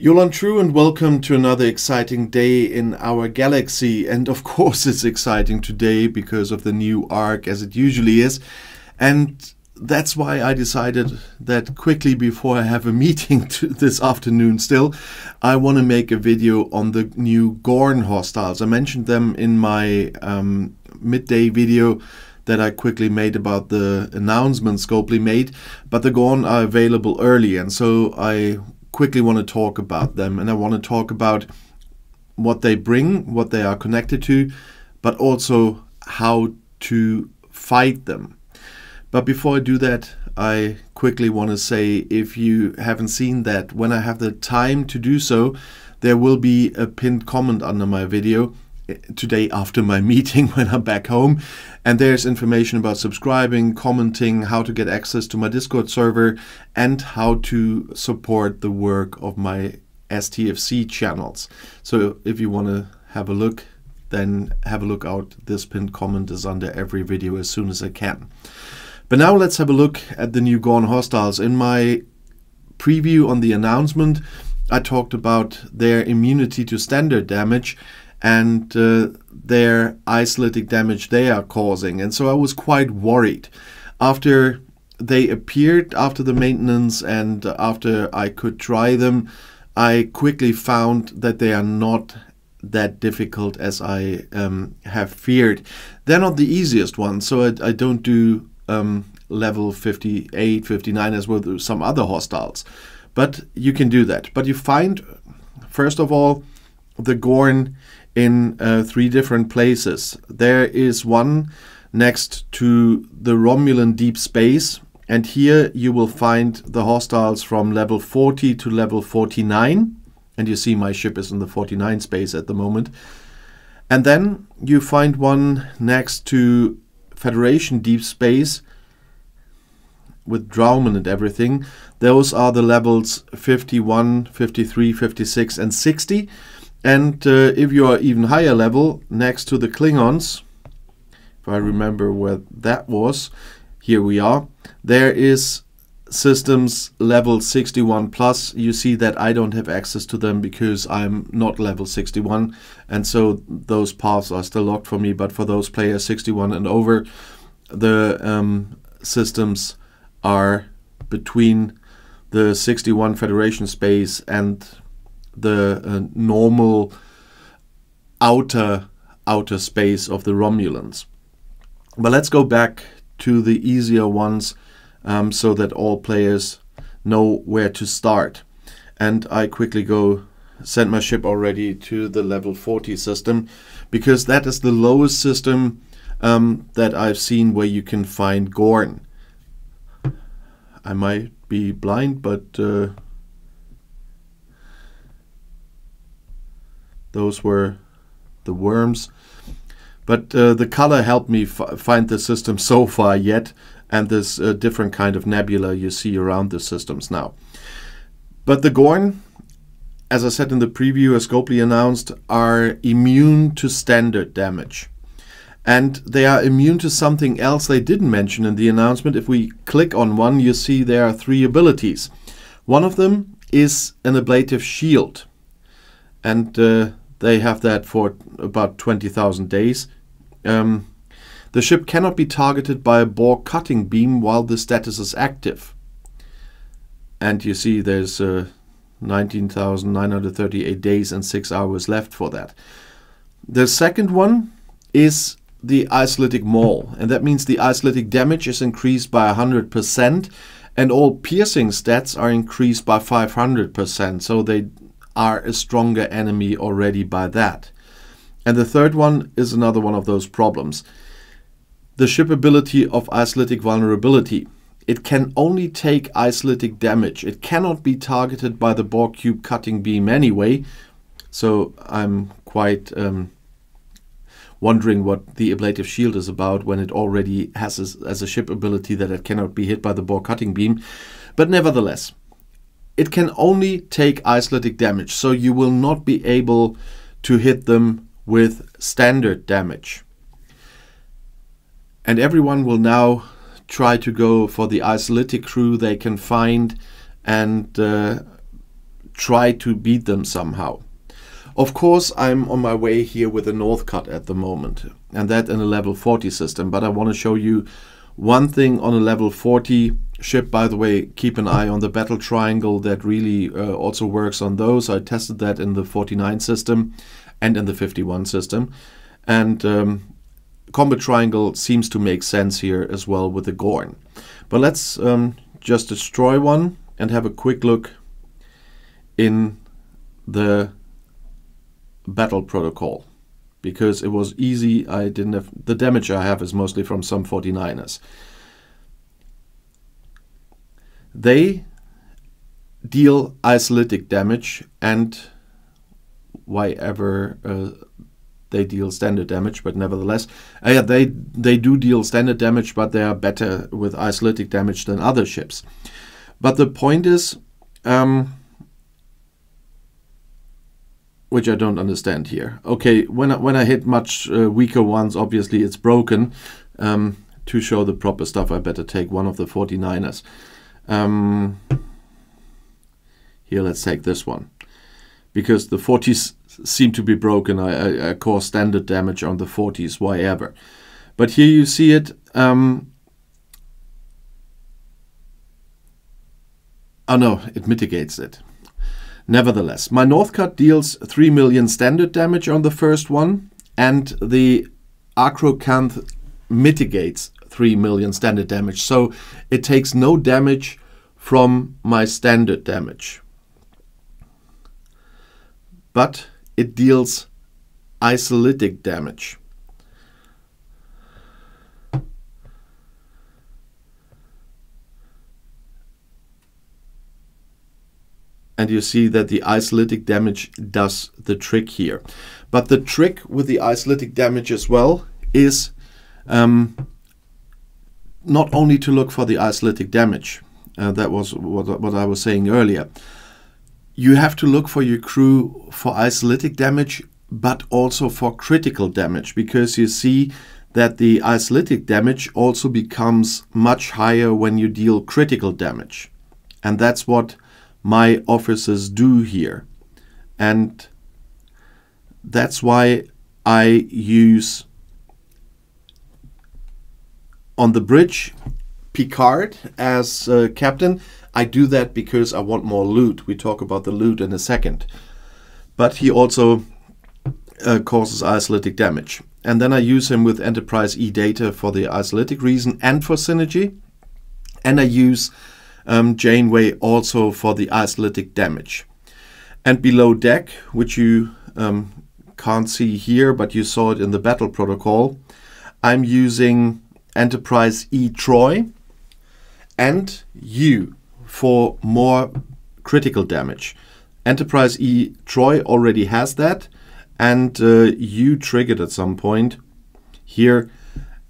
Jolan tru and welcome to another exciting day in our galaxy. And of course, it's exciting today because of the new arc, as it usually is. And that's why I decided that quickly before I have a meeting this afternoon still, I want to make a video on the new Gorn hostiles. I mentioned them in my um, midday video that I quickly made about the announcement Scopely made, but the Gorn are available early, and so I quickly want to talk about them and I want to talk about what they bring, what they are connected to, but also how to fight them. But before I do that, I quickly want to say if you haven't seen that, when I have the time to do so, there will be a pinned comment under my video today after my meeting when I'm back home. And there's information about subscribing, commenting, how to get access to my Discord server, and how to support the work of my STFC channels. So if you want to have a look, then have a look out. This pinned comment is under every video as soon as I can. But now let's have a look at the new Gorn Hostiles. In my preview on the announcement, I talked about their immunity to standard damage and uh, their isolytic damage they are causing. And so I was quite worried. After they appeared, after the maintenance, and after I could try them, I quickly found that they are not that difficult as I um, have feared. They're not the easiest ones, so I, I don't do um, level 58, 59 as with some other hostiles. But you can do that. But you find, first of all, the Gorn in uh, three different places. There is one next to the Romulan deep space, and here you will find the hostiles from level 40 to level 49. And you see my ship is in the 49 space at the moment. And then you find one next to Federation deep space with Drauman and everything. Those are the levels 51, 53, 56, and 60. And uh, if you are even higher level, next to the Klingons, if I remember where that was, here we are, there is systems level 61 plus. You see that I don't have access to them because I'm not level 61, and so those paths are still locked for me. But for those players 61 and over, the um, systems are between the 61 Federation space and the uh, normal outer outer space of the Romulans. But let's go back to the easier ones um, so that all players know where to start. And I quickly go send my ship already to the level 40 system because that is the lowest system um, that I've seen where you can find Gorn. I might be blind, but uh, Those were the worms. But uh, the color helped me find the system so far yet, and this uh, different kind of nebula you see around the systems now. But the Gorn, as I said in the preview, as Scopely announced, are immune to standard damage. And they are immune to something else they didn't mention in the announcement. If we click on one, you see there are three abilities. One of them is an ablative shield and uh, they have that for about 20,000 days. Um, the ship cannot be targeted by a Borg cutting beam while the status is active. And you see there's uh, 19,938 days and 6 hours left for that. The second one is the isolytic maul, and that means the isolytic damage is increased by 100%, and all piercing stats are increased by 500%, so they are a stronger enemy already by that. And the third one is another one of those problems. The shipability of isolytic vulnerability. It can only take isolytic damage. It cannot be targeted by the Borg cube cutting beam anyway. So I'm quite um, wondering what the ablative shield is about when it already has as, as a ship ability that it cannot be hit by the Borg cutting beam. But nevertheless, it can only take isolytic damage, so you will not be able to hit them with standard damage. And everyone will now try to go for the isolytic crew they can find and uh, try to beat them somehow. Of course, I'm on my way here with a Northcut at the moment, and that in a level 40 system, but I want to show you one thing on a level 40 ship. By the way, keep an eye on the battle triangle that really uh, also works on those. I tested that in the 49 system and in the 51 system. And um, combat triangle seems to make sense here as well with the Gorn. But let's um, just destroy one and have a quick look in the battle protocol because it was easy. I didn't have the damage I have is mostly from some 49ers. They deal isolytic damage and why ever uh, they deal standard damage, but nevertheless, uh, they they do deal standard damage, but they are better with isolytic damage than other ships. But the point is, um, which I don't understand here. Okay, when I, when I hit much uh, weaker ones, obviously it's broken. Um, to show the proper stuff, I better take one of the 49ers. Um, here, let's take this one. Because the 40s seem to be broken, I, I, I cause standard damage on the 40s, why ever. But here you see it. Um, oh no, it mitigates it. Nevertheless, my Northcut deals 3 million standard damage on the first one, and the Acrocanth mitigates 3 million standard damage. So it takes no damage from my standard damage. But it deals isolytic damage. and you see that the isolytic damage does the trick here. But the trick with the isolytic damage as well is um, not only to look for the isolytic damage, uh, that was what, what I was saying earlier. You have to look for your crew for isolytic damage, but also for critical damage, because you see that the isolytic damage also becomes much higher when you deal critical damage. And that's what my officers do here. And that's why I use on the bridge Picard as uh, captain. I do that because I want more loot. We talk about the loot in a second. But he also uh, causes isolytic damage. And then I use him with Enterprise E Data for the isolytic reason and for synergy. And I use um, Janeway also for the isolytic damage. And below deck, which you um, can't see here, but you saw it in the battle protocol, I'm using Enterprise E Troi and U for more critical damage. Enterprise E Troi already has that, and uh, U triggered at some point here,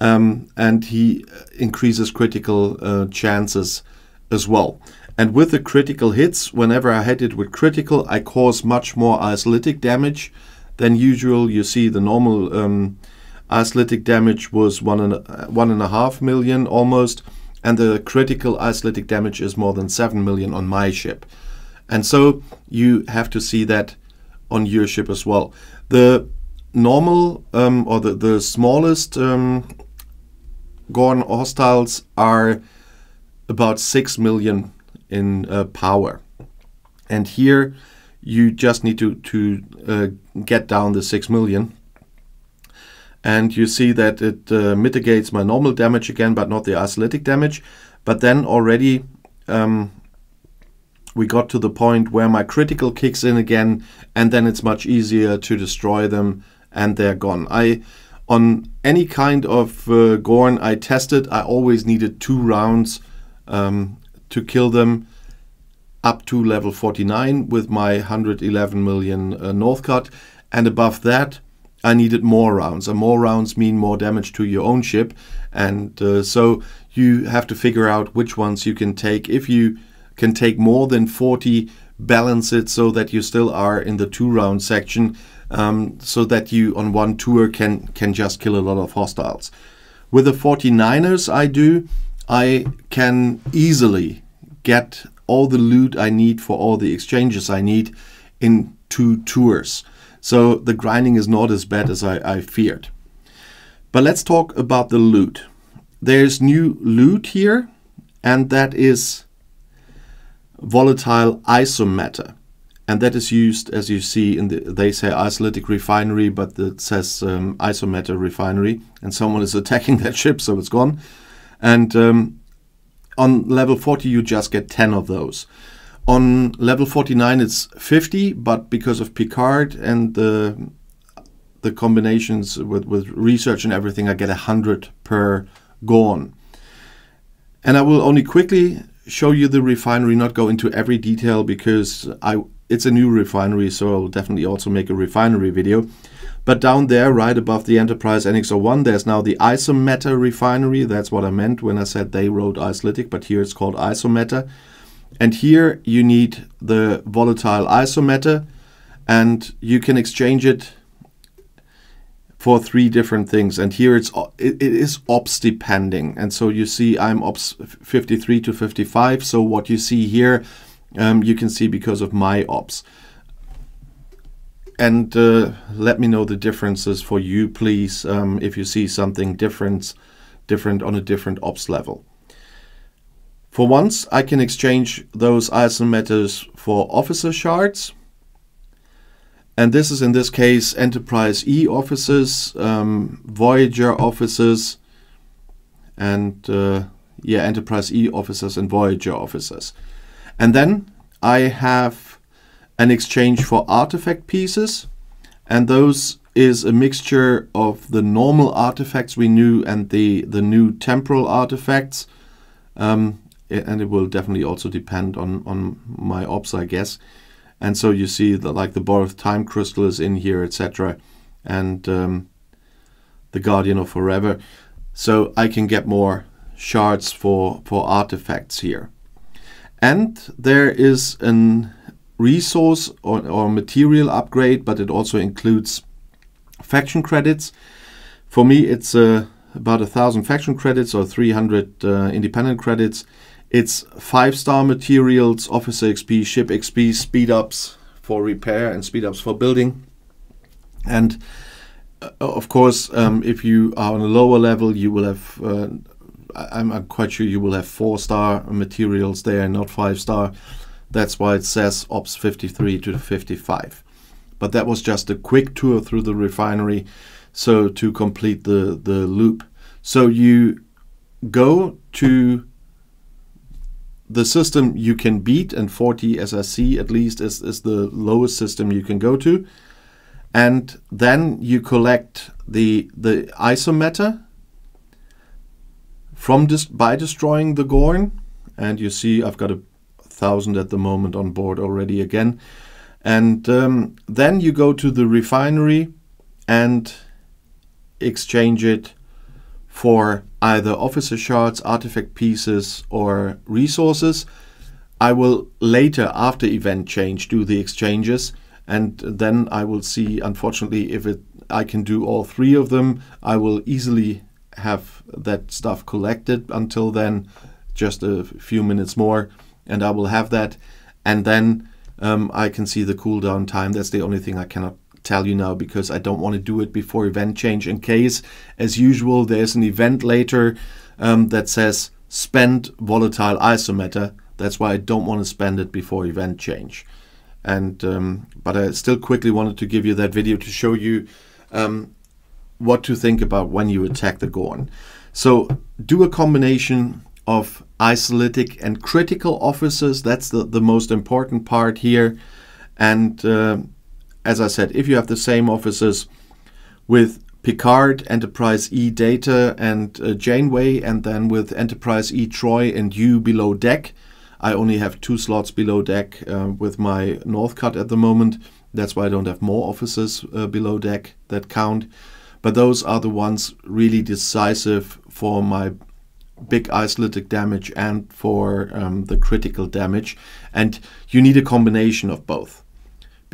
um, and he increases critical uh, chances as well. And with the critical hits, whenever I hit it with critical, I cause much more isolytic damage than usual. You see the normal um, isolytic damage was one and, one and a half million almost, and the critical isolytic damage is more than seven million on my ship. And so you have to see that on your ship as well. The normal um, or the, the smallest um, Gorn hostiles are about 6 million in uh, power. And here you just need to, to uh, get down the 6 million. And you see that it uh, mitigates my normal damage again, but not the isolytic damage. But then already um, we got to the point where my critical kicks in again, and then it's much easier to destroy them, and they're gone. I on any kind of uh, Gorn I tested, I always needed two rounds um, to kill them up to level 49 with my 111 million uh, Northcut. And above that, I needed more rounds. And more rounds mean more damage to your own ship. And uh, so you have to figure out which ones you can take. If you can take more than 40, balance it so that you still are in the two round section. Um, so that you on one tour can can just kill a lot of hostiles. With the 49ers I do, I can easily get all the loot I need for all the exchanges I need in two tours. So the grinding is not as bad as I, I feared. But let's talk about the loot. There's new loot here, and that is volatile isomatter. And that is used, as you see, in the they say isolytic refinery, but it says um, isomatter refinery, and someone is attacking that ship, so it's gone. And um, on level 40, you just get 10 of those. On level 49, it's 50, but because of Picard and the the combinations with, with research and everything, I get 100 per Gorn. And I will only quickly show you the refinery, not go into every detail because I it's a new refinery, so I'll definitely also make a refinery video. But down there, right above the Enterprise NX-01, there's now the Isomatter refinery. That's what I meant when I said they wrote Isolytic, but here it's called Isomatter. And here you need the volatile Isomatter, and you can exchange it for three different things. And here it's it, it is ops depending. And so you see I'm ops 53 to 55. So what you see here, um, you can see because of my ops. And uh, let me know the differences for you, please, um, if you see something different, different on a different ops level. For once, I can exchange those isomatters for officer shards. And this is in this case Enterprise E officers, um, Voyager officers, and uh, yeah, Enterprise E officers and Voyager officers. And then I have an exchange for artifact pieces, and those is a mixture of the normal artifacts we knew and the, the new temporal artifacts. Um, and it will definitely also depend on, on my ops, I guess. And so you see that like the Boreth time crystal is in here etc and um, the guardian of forever. So I can get more shards for for artifacts here. And there is an resource or, or material upgrade but it also includes faction credits. For me it's uh, about a thousand faction credits or 300 uh, independent credits it's five star materials, officer XP, ship XP, speed ups for repair and speed ups for building. And uh, of course, um, if you are on a lower level, you will have, uh, I'm, I'm, quite sure you will have four star materials there, not five star. That's why it says Ops 53 to 55. But that was just a quick tour through the refinery. So to complete the, the loop. So you go to the system you can beat, and 40 SRC at least is, is the lowest system you can go to. And then you collect the the isomatter from this by destroying the Gorn. And you see I've got a thousand at the moment on board already again. And um, then you go to the refinery and exchange it for either officer shards, artifact pieces, or resources. I will later, after event change, do the exchanges, and then I will see, unfortunately, if it I can do all three of them. I will easily have that stuff collected. Until then, just a few minutes more, and I will have that, and then um, I can see the cooldown time. That's the only thing I cannot tell you now because I don't want to do it before event change in case, as usual, there's an event later um, that says spend volatile isomatter. That's why I don't want to spend it before event change. And um, but I still quickly wanted to give you that video to show you um, what to think about when you attack the Gorn. So do a combination of isolytic and critical officers. That's the, the most important part here. And uh, as I said, if you have the same officers with Picard, Enterprise E Data, and uh, Janeway, and then with Enterprise E Troi and you below deck, I only have two slots below deck uh, with my Northcut at the moment. That's why I don't have more officers uh, below deck that count. But those are the ones really decisive for my big isolytic damage and for um, the critical damage. And you need a combination of both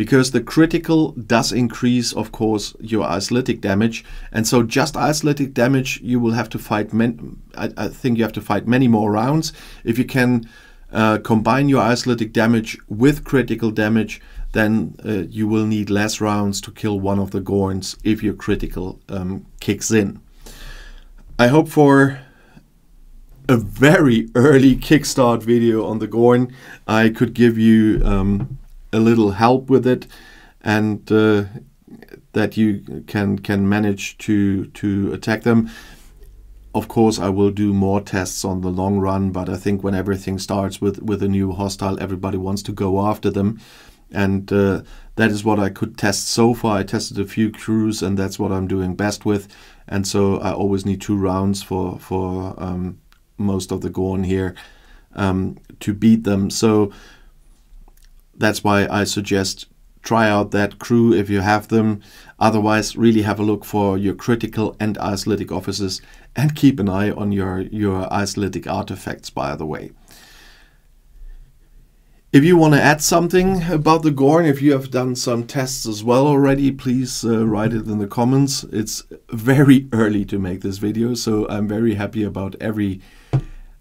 because the critical does increase, of course, your isolytic damage. And so just isolytic damage, you will have to fight, I, I, think you have to fight many more rounds. If you can uh, combine your isolytic damage with critical damage, then uh, you will need less rounds to kill one of the Gorns if your critical um, kicks in. I hope for a very early kickstart video on the Gorn I could give you um, a little help with it and uh, that you can can manage to to attack them. Of course, I will do more tests on the long run, but I think when everything starts with with a new hostile, everybody wants to go after them, and uh, that is what I could test so far. I tested a few crews, and that's what I'm doing best with. And so I always need two rounds for for um, most of the Gorn here um, to beat them. So that's why I suggest try out that crew if you have them. Otherwise, really have a look for your critical and isolytic offices and keep an eye on your, your isolytic artifacts, by the way. If you want to add something about the Gorn, if you have done some tests as well already, please uh, write it in the comments. It's very early to make this video, so I'm very happy about every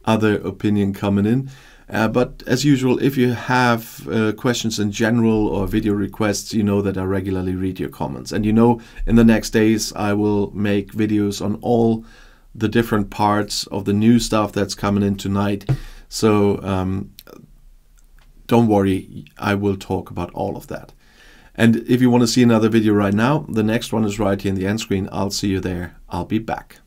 other opinion coming in. Uh, but as usual, if you have uh, questions in general or video requests, you know that I regularly read your comments. And you know, in the next days, I will make videos on all the different parts of the new stuff that's coming in tonight. So um, don't worry, I will talk about all of that. And if you want to see another video right now, the next one is right here in the end screen. I'll see you there. I'll be back.